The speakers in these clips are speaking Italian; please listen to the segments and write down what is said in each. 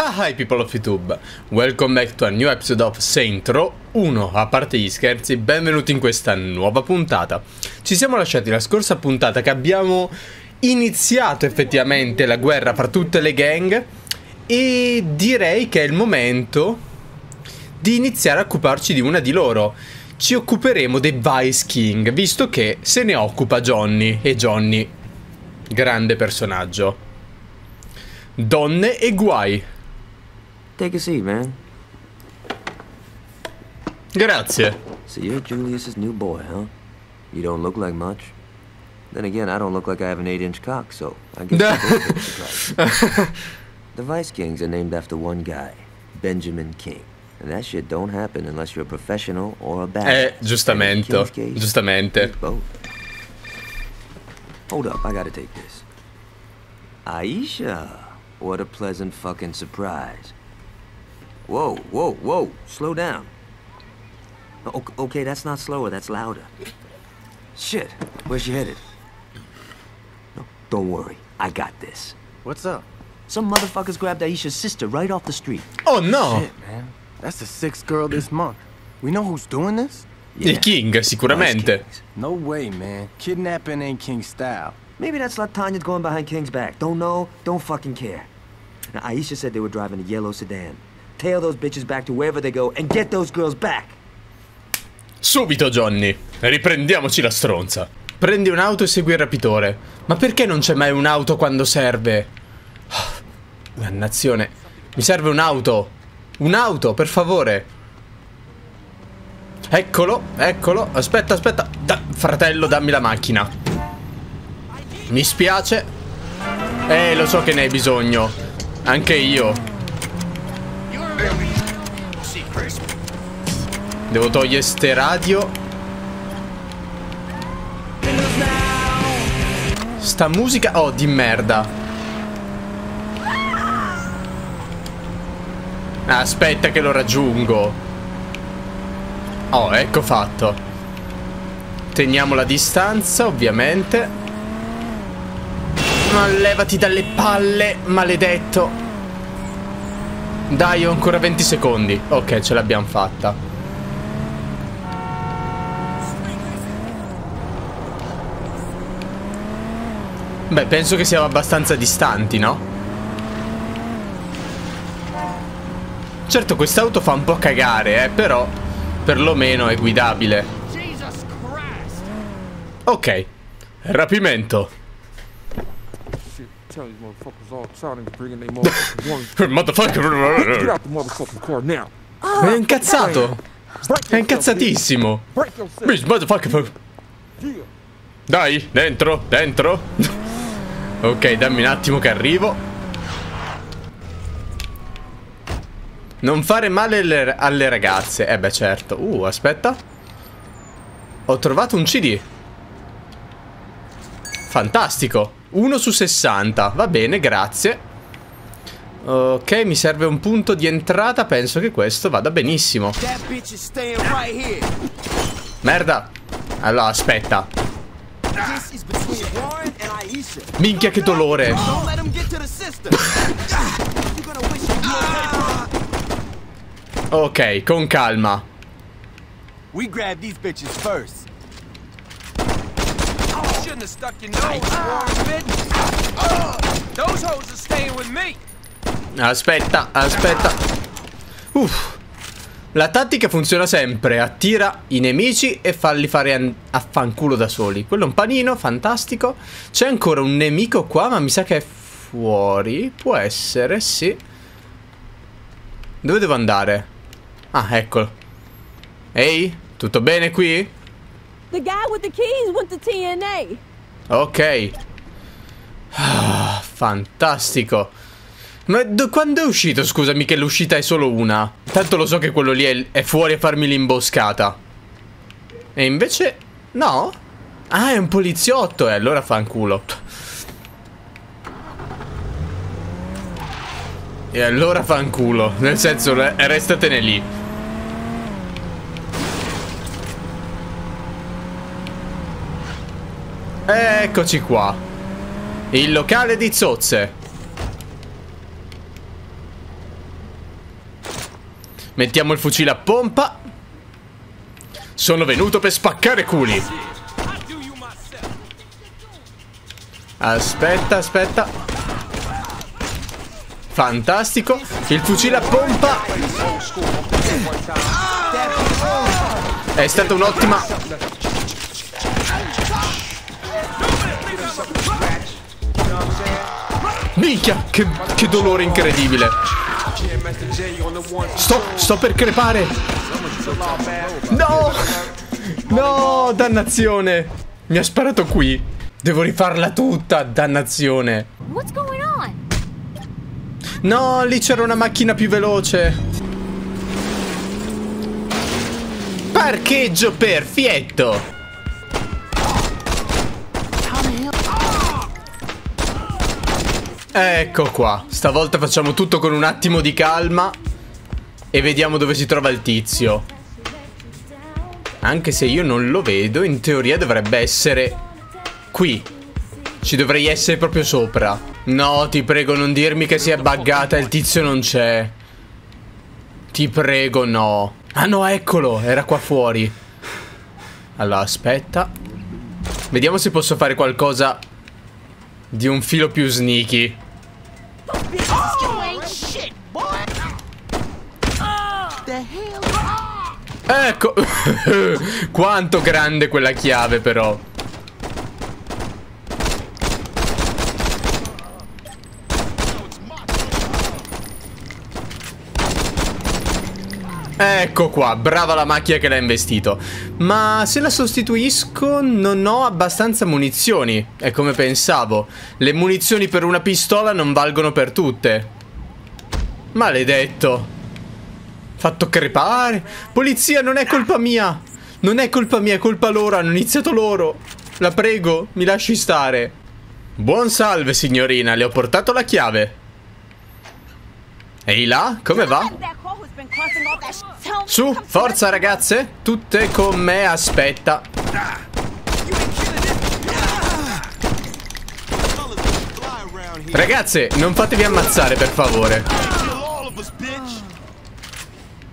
Hi people of YouTube, welcome back to a new episode of Saint Row 1 A parte gli scherzi, benvenuti in questa nuova puntata. Ci siamo lasciati la scorsa puntata che abbiamo iniziato effettivamente la guerra fra tutte le gang E direi che è il momento di iniziare a occuparci di una di loro. Ci occuperemo dei Vice King, visto che se ne occupa Johnny E Johnny, grande personaggio. Donne e guai Take a seat, man. Grazie. So you're Julius's new boy, huh? You don't look like much. Then again, I don't look like I have an eight-inch cock, so I guess. The Vice Kings are named after one guy, Benjamin King. And that shit don't happen unless you're a professional or a bad. Eh, giustamente, giustamente. Hold up, I gotta take this. Aisha, what a pleasant fucking surprise. Whoa, whoa, whoa, slow down. O- okay, that's not slower, that's louder. Shit, where's she headed? No, don't worry, I got this. What's up? Some motherfuckers grabbed Aisha's sister right off the street. Oh no! Shit, man. That's the sixth girl this month. We know who's doing this? Il King, uh, sicuramente. No way, man. Kidnapping ain't King style. Maybe that's Latanya's going behind King's back. Don't know, don't fucking care. Now, Aisha said they were driving a yellow sedan. Tail those bitches back to wherever they go and get those girls back. Subito, Johnny. Riprendiamoci la stronza. Prendi un'auto e segui il rapitore. Ma perché non c'è mai un'auto quando serve? Ah, Dannazione. Mi serve un'auto. Un'auto, per favore. Eccolo, eccolo. Aspetta, aspetta. Da- fratello, dammi la macchina. Mi spiace. Eh, lo so che ne hai bisogno. Anche io. Devo togliere ste radio. Sta musica... Oh, di merda. Aspetta che lo raggiungo. Oh, ecco fatto. Teniamo la distanza, ovviamente. Ma levati dalle palle, maledetto. Dai, ho ancora 20 secondi. Ok, ce l'abbiamo fatta. Beh, penso che siamo abbastanza distanti, no? Certo, quest'auto fa un po' cagare, eh, però perlomeno è guidabile. Ok, rapimento. Shit, tell these motherfuckers all time to bring in their motherfucking. Motherfucker. Get out the motherfucking car now. È incazzato. È incazzatissimo. Bitch, motherfucker. Yeah. Dai, dentro, dentro. ok, dammi un attimo che arrivo. Non fare male alle, alle ragazze. Eh beh, certo. Uh, aspetta. Ho trovato un CD. Fantastico. 1 su 60. Va bene, grazie. Ok, mi serve un punto di entrata. Penso che questo vada benissimo. Merda. Allora, aspetta. Minchia che dolore. Ok, con calma. We grabbed these bitches first. Shouldn't have stuck your nose, bitch. Those hoes are staying with me. Aspetta, aspetta. Uff. La tattica funziona sempre. Attira i nemici e falli fare an- a fanculo da soli. Quello è un panino, fantastico. C'è ancora un nemico qua, ma mi sa che è fuori. Può essere, sì. Dove devo andare? Ah, eccolo. Ehi, tutto bene qui? The guy with the keys went to TNA. Ok. Ah, fantastico. Ma do- quando è uscito? Scusami che l'uscita è solo una. Tanto lo so che quello lì è, è fuori a farmi l'imboscata. E invece... No? Ah, è un poliziotto, e allora fanculo. E allora fanculo. Nel senso, re- restatene lì. Eccoci qua. Il locale di zozze. Mettiamo il fucile a pompa. Sono venuto per spaccare culi. Aspetta, aspetta. Fantastico. Il fucile a pompa. È stata un'ottima... Minchia, che, che dolore incredibile. Sto, sto per crepare. No! No, dannazione. Mi ha sparato qui. Devo rifarla tutta, dannazione. No, lì c'era una macchina più veloce. Parcheggio perfetto. Ecco qua. Stavolta facciamo tutto con un attimo di calma. E vediamo dove si trova il tizio. Anche se io non lo vedo, in teoria dovrebbe essere qui. Ci dovrei essere proprio sopra. No, ti prego, non dirmi che si è buggata il tizio non c'è. Ti prego, no. Ah no, eccolo, era qua fuori. Allora, aspetta. Vediamo se posso fare qualcosa di un filo più sneaky. Ecco. Quanto grande quella chiave però Ecco qua, brava la macchina che l'ha investito. Ma se la sostituisco non ho abbastanza munizioni È come pensavo. Le munizioni per una pistola non valgono per tutte. Maledetto. Fatto crepare. Polizia non è colpa mia. Non è colpa mia, è colpa loro Hanno iniziato loro. La prego, mi lasci stare. Buon salve signorina, le ho portato la chiave. Ehi là, come va? Su, forza ragazze. Tutte con me, aspetta. Ragazze, non fatevi ammazzare per favore.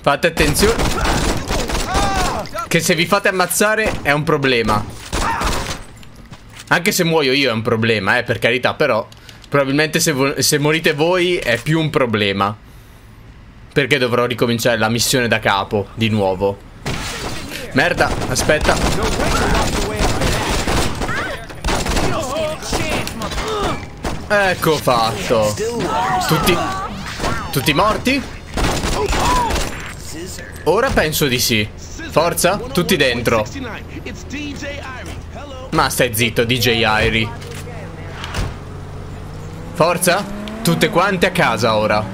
Fate attenzione. Che se vi fate ammazzare è un problema. Anche se muoio io è un problema, eh, per carità Però probabilmente se, se morite voi è più un problema perché dovrò ricominciare la missione da capo, di nuovo. Merda, aspetta. Ecco fatto. Tutti... Tutti morti? Ora penso di sì. Forza, tutti dentro. Ma stai zitto, DJ Irie. Forza, tutte quante a casa ora.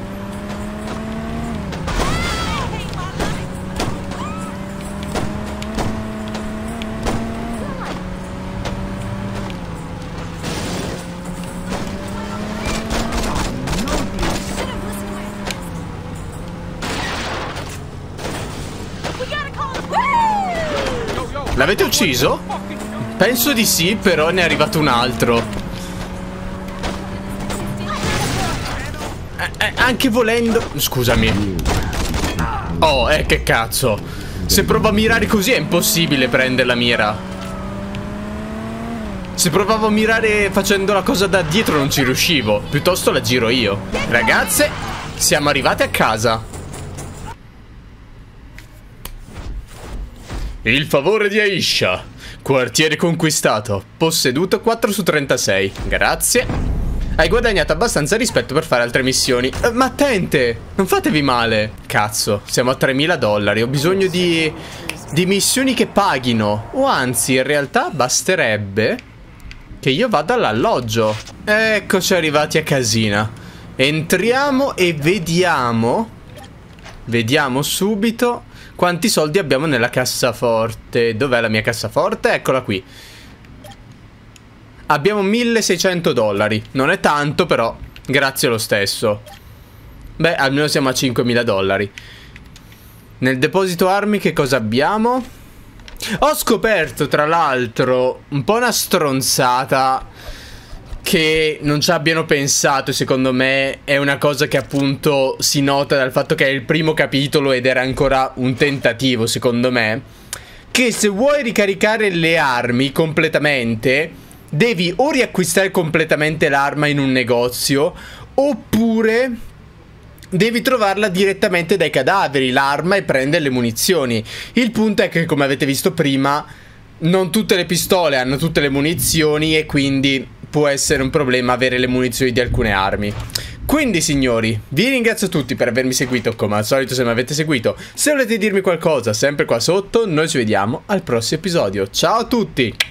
L'avete ucciso? Penso di sì, però ne è arrivato un altro. Eh, eh, anche volendo... Scusami. Oh, eh, che cazzo. Se provo a mirare così è impossibile prendere la mira. Se provavo a mirare facendo la cosa da dietro non ci riuscivo. Piuttosto la giro io. Ragazze, siamo arrivate a casa. Il favore di Aisha. Quartiere conquistato. Posseduto 4 su 36. Grazie. Hai guadagnato abbastanza rispetto per fare altre missioni. Eh, ma attente! Non fatevi male. Cazzo, siamo a 3000 dollari. Ho bisogno di... di missioni che paghino. O anzi, in realtà basterebbe che io vada all'alloggio. Eccoci arrivati a casina. Entriamo e vediamo... Vediamo subito quanti soldi abbiamo nella cassaforte? Dov'è la mia cassaforte? Eccola qui. Abbiamo 1600 dollari. Non è tanto, però grazie lo stesso. Beh, almeno siamo a 5000 dollari. Nel deposito armi che cosa abbiamo? Ho scoperto, tra l'altro, un po' una stronzata che non ci abbiano pensato, secondo me, è una cosa che appunto si nota dal fatto che è il primo capitolo ed era ancora un tentativo, secondo me. Che se vuoi ricaricare le armi completamente, devi o riacquistare completamente l'arma in un negozio, oppure devi trovarla direttamente dai cadaveri, l'arma e prendere le munizioni. Il punto è che, come avete visto prima, non tutte le pistole hanno tutte le munizioni e quindi può essere un problema avere le munizioni di alcune armi. Quindi signori, vi ringrazio tutti per avermi seguito, come al solito se mi avete seguito. Se volete dirmi qualcosa, sempre qua sotto, noi ci vediamo al prossimo episodio. Ciao a tutti!